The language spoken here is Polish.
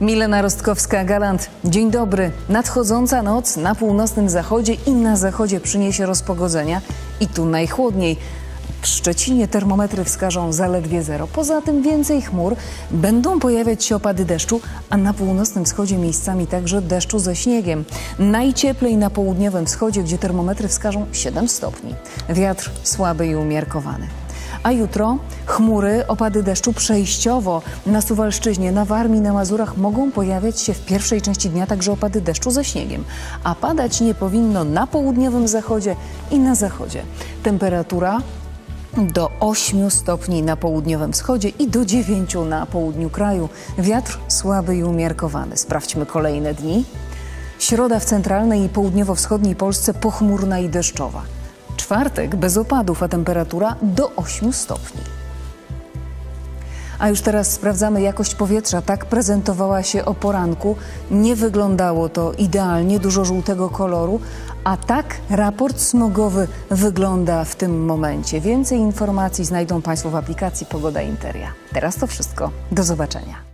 Milena Rostkowska-Galant, dzień dobry. Nadchodząca noc na północnym zachodzie i na zachodzie przyniesie rozpogodzenia i tu najchłodniej. W Szczecinie termometry wskażą zaledwie zero. Poza tym więcej chmur, będą pojawiać się opady deszczu, a na północnym wschodzie miejscami także deszczu ze śniegiem. Najcieplej na południowym wschodzie, gdzie termometry wskażą 7 stopni. Wiatr słaby i umiarkowany. A jutro chmury, opady deszczu przejściowo na Suwalszczyźnie, na Warmii, na Mazurach mogą pojawiać się w pierwszej części dnia także opady deszczu ze śniegiem. A padać nie powinno na południowym zachodzie i na zachodzie. Temperatura do 8 stopni na południowym wschodzie i do 9 na południu kraju. Wiatr słaby i umiarkowany. Sprawdźmy kolejne dni. Środa w centralnej i południowo-wschodniej Polsce pochmurna i deszczowa. Czwartek bez opadów, a temperatura do 8 stopni. A już teraz sprawdzamy jakość powietrza. Tak prezentowała się o poranku. Nie wyglądało to idealnie, dużo żółtego koloru, a tak raport smogowy wygląda w tym momencie. Więcej informacji znajdą Państwo w aplikacji Pogoda Interia. Teraz to wszystko. Do zobaczenia.